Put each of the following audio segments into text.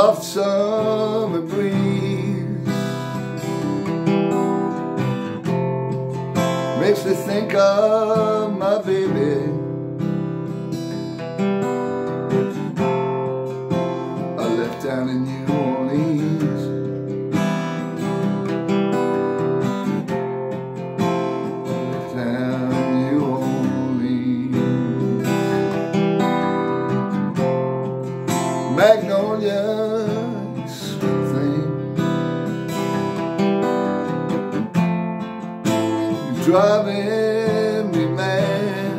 soft summer breeze. Makes me think of my baby. I left down in New Orleans. Magnolia. Driving me mad.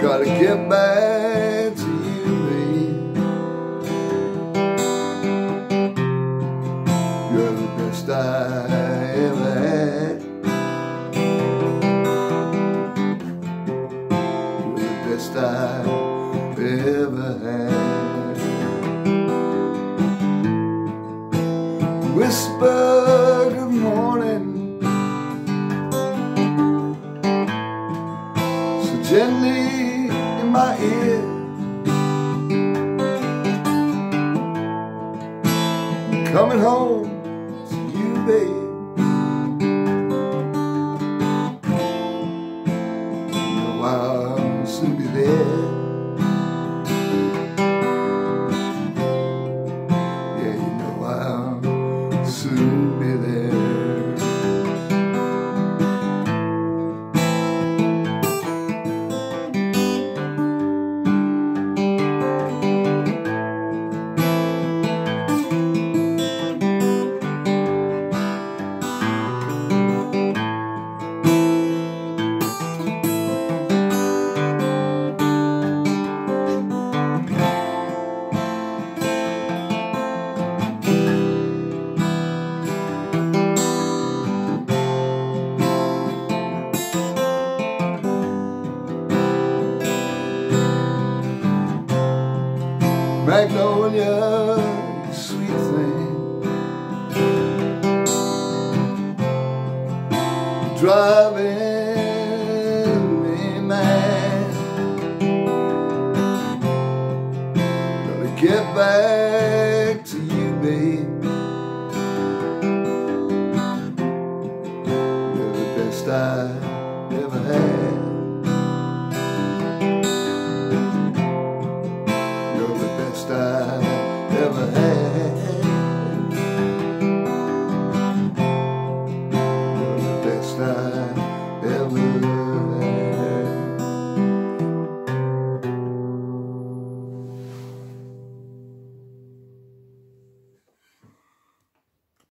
Gotta get back to you, babe. You're the best I ever had. You're the best I ever had. Whisper my ear. Coming home to you, babe. Know I'll soon be there. magnolia, sweet thing. Driving me mad. Gonna get back to you, babe. You're the best I ever had. best I ever had. You're the best I